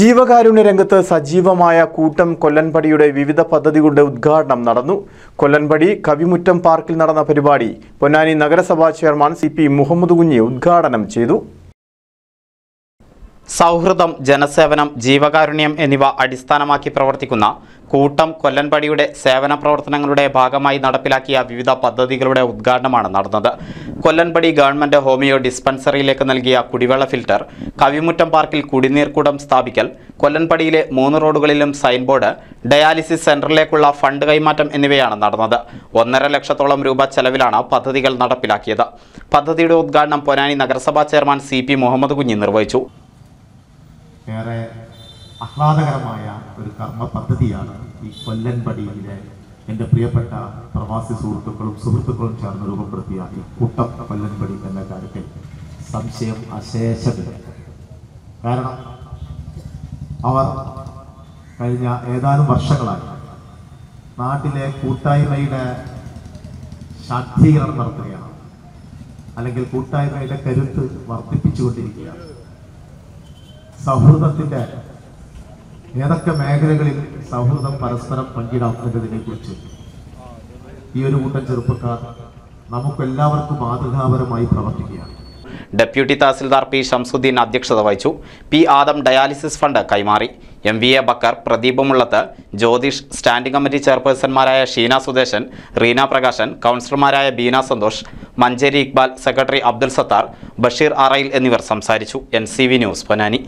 ജീവകാരുണ്യ രംഗത്ത് സജീവമായ കൂട്ടം കൊല്ലൻപടിയുടെ വിവിധ പദ്ധതികളുടെ ഉദ്ഘാടനം നടന്നു. കൊല്ലൻപടി കവിമുറ്റം പാർക്കിൽ നടന്ന പരിപാടി പൊന്നാനി നഗരസഭാ chairman C P Muhammad Kunhi ഉദ്ഘാടനം ചെയ്തു. സൗഹൃദം ജനസേവനം ജീവകാരുണ്യം എന്നിവ അടിസ്ഥാനമാക്കി പ്രവർത്തിക്കുന്ന കൂട്ടം കൊല്ലൻപടിയുടെ സേവന പ്രവർത്തനങ്ങളുടെ ഭാഗമായി നടപ്പിലാക്കിയ വിവിധ പദ്ധതികളുടെ ഉദ്ഘാടനമാണ് നടന്നത്. കൊല്ലൻപടി ഗവൺമെന്റ് ഹോമിയോ ഡിസ്പെൻസറിയിലേക്ക് നൽകിയ കുടിവെള്ള ഫിൽറ്റർ കവിമുറ്റം പാർക്കിൽ കുടിനീർക്കൂടം സ്ഥാപിക്കൽ കൊല്ലൻപടിയിലെ മൂന്ന് റോഡുകളിലും സൈൻ ബോർഡ് ഡയാലിസിസ് സെന്ററിലേക്കുള്ള ഫണ്ട് കൈമാറ്റം എന്നിവയാണ് നടന്നത്. ഒന്നര ലക്ഷത്തോളം രൂപ ചെലവിലാണ് പദ്ധതികൾ നടപ്പിലാക്കിയത്. പദ്ധതിയുടെ ഉദ്ഘാടനം പൊന്നാനി നഗരസഭാ ചെയർമാൻ സി മുഹമ്മദ് കുഞ്ഞി നിർവഹിച്ചു. ഏറെ ആഹ്ലാദകരമായ ഒരു കർമ്മ പദ്ധതിയാണ് ഈ കൊല്ലൻപടിയിലെ എന്റെ പ്രിയപ്പെട്ട പ്രവാസി സുഹൃത്തുക്കളും സുഹൃത്തുക്കളും ചേർന്ന് രൂപപ്പെടുത്തിയ ഈ കൂട്ടം കൊല്ലൻപടി എന്ന കാര്യത്തിൽ സംശയം അശേഷമില്ല. കാരണം അവർ കഴിഞ്ഞ ഏതാനും വർഷങ്ങളായി നാട്ടിലെ കൂട്ടായ്മയുടെ ശാക്തീകരണം നടത്തുകയാണ്. അല്ലെങ്കിൽ കൂട്ടായ്മയുടെ കരുത്ത് വർദ്ധിപ്പിച്ചുകൊണ്ടിരിക്കുകയാണ്. സൗഹൃദത്തിന്റെ ഏതൊക്കെ മേഖലകളിൽ സൗഹൃദം പരസ്പരം പങ്കിടാം എന്നതിനെ കുറിച്ച് ഈ ഒരു കൂട്ടം ചെറുപ്പക്കാർ നമുക്കെല്ലാവർക്കും മാതൃകാപരമായി പ്രവർത്തിക്കുകയാണ്. ഡെപ്യൂട്ടി തഹസിൽദാർ പി ഷംസുദ്ദീൻ അധ്യക്ഷത വഹിച്ചു. പി ആദം ഡയാലിസിസ് ഫണ്ട് കൈമാറി. എം വി എ ബക്കർ പ്രദീപമുള്ളത്ത് ജ്യോതിഷ് സ്റ്റാൻഡിംഗ് കമ്മിറ്റി ചെയർപേഴ്സൺമാരായ ഷീന സുദേശൻ റീന പ്രകാശൻ കൗൺസിലർമാരായ ബീന സന്തോഷ് മഞ്ചേരി ഇക്ബാൽ സെക്രട്ടറി അബ്ദുൽ സത്താർ ബഷീർ അറയിൽ എന്നിവർ സംസാരിച്ചു. N news Ponnani.